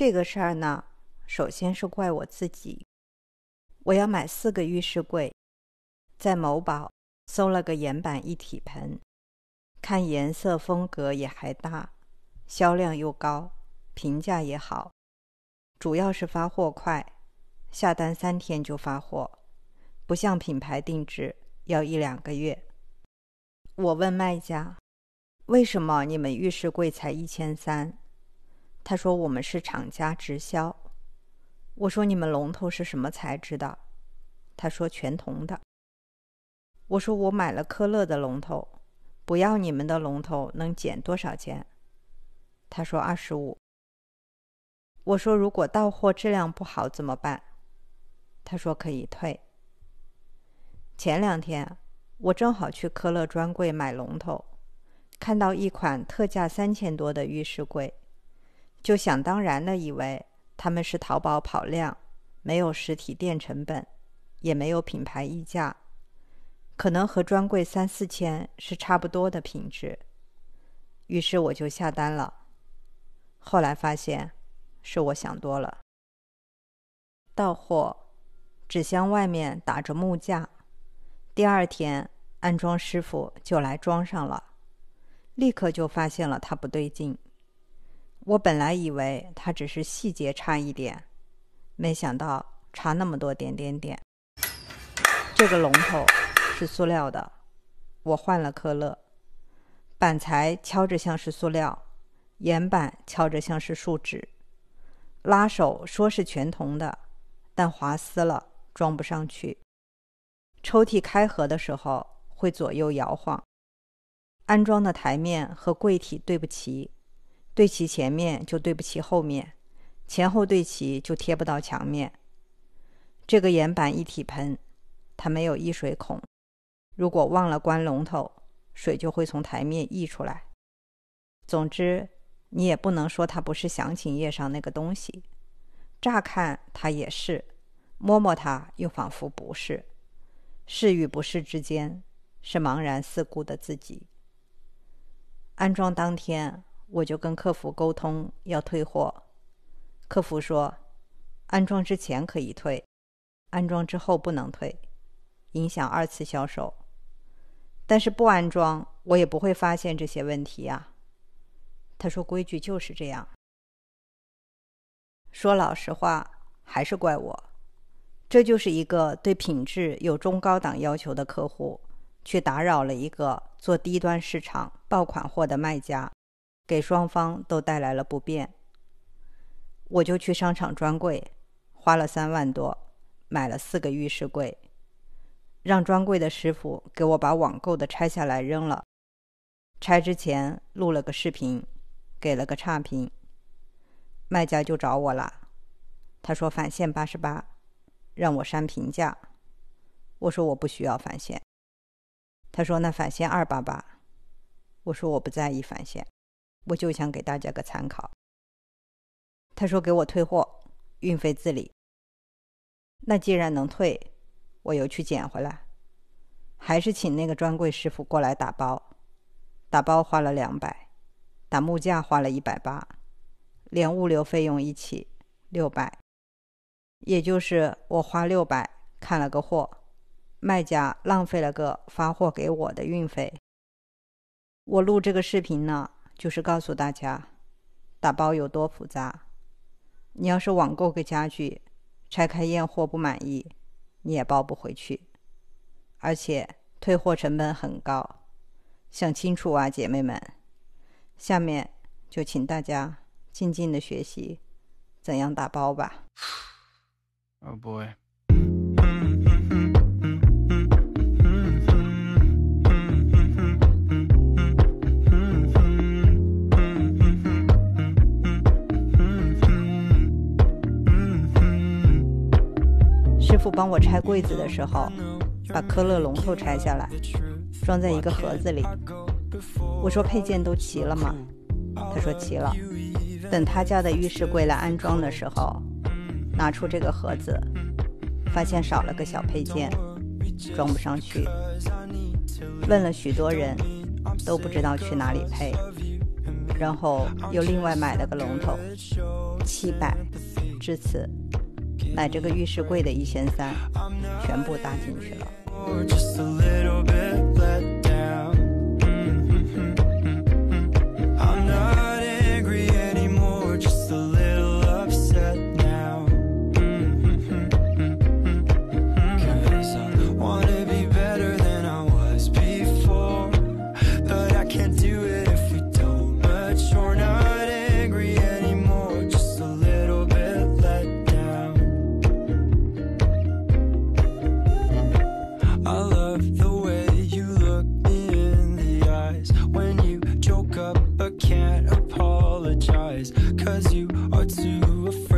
这个事儿呢，首先是怪我自己。我要买四个浴室柜，在某宝搜了个岩板一体盆，看颜色风格也还大，销量又高，评价也好，主要是发货快，下单三天就发货，不像品牌定制要一两个月。我问卖家。为什么你们浴室柜才一千三？他说我们是厂家直销。我说你们龙头是什么材质的？他说全铜的。我说我买了科勒的龙头，不要你们的龙头能减多少钱？他说二十五。我说如果到货质量不好怎么办？他说可以退。前两天我正好去科勒专柜买龙头。看到一款特价三千多的浴室柜，就想当然的以为他们是淘宝跑量，没有实体店成本，也没有品牌溢价，可能和专柜三四千是差不多的品质。于是我就下单了。后来发现是我想多了。到货，纸箱外面打着木架，第二天安装师傅就来装上了。立刻就发现了它不对劲。我本来以为它只是细节差一点，没想到差那么多点点点。这个龙头是塑料的，我换了科勒。板材敲着像是塑料，岩板敲着像是树脂。拉手说是全铜的，但滑丝了，装不上去。抽屉开合的时候会左右摇晃。安装的台面和柜体对不齐，对齐前面就对不齐后面，前后对齐就贴不到墙面。这个岩板一体盆，它没有溢水孔，如果忘了关龙头，水就会从台面溢出来。总之，你也不能说它不是详情页上那个东西，乍看它也是，摸摸它又仿佛不是，是与不是之间，是茫然四顾的自己。安装当天，我就跟客服沟通要退货。客服说，安装之前可以退，安装之后不能退，影响二次销售。但是不安装，我也不会发现这些问题呀。他说规矩就是这样。说老实话，还是怪我，这就是一个对品质有中高档要求的客户。去打扰了一个做低端市场爆款货的卖家，给双方都带来了不便。我就去商场专柜，花了三万多，买了四个浴室柜，让专柜的师傅给我把网购的拆下来扔了。拆之前录了个视频，给了个差评。卖家就找我了，他说返现八十八，让我删评价。我说我不需要返现。他说：“那返现二八八。”我说：“我不在意返现，我就想给大家个参考。”他说：“给我退货，运费自理。”那既然能退，我又去捡回来，还是请那个专柜师傅过来打包。打包花了两百，打木架花了一百八，连物流费用一起六百，也就是我花六百看了个货。卖家浪费了个发货给我的运费。我录这个视频呢，就是告诉大家，打包有多复杂。你要是网购个家具，拆开验货不满意，你也包不回去，而且退货成本很高。想清楚啊，姐妹们。下面就请大家静静的学习怎样打包吧。Oh boy. 帮我拆柜子的时候，把科勒龙头拆下来，装在一个盒子里。我说配件都齐了吗？他说齐了。等他家的浴室柜来安装的时候，拿出这个盒子，发现少了个小配件，装不上去。问了许多人，都不知道去哪里配。然后又另外买了个龙头，七百。至此，买这个浴室柜的一千三全部搭进去了。but can't apologize. Cause you are too afraid.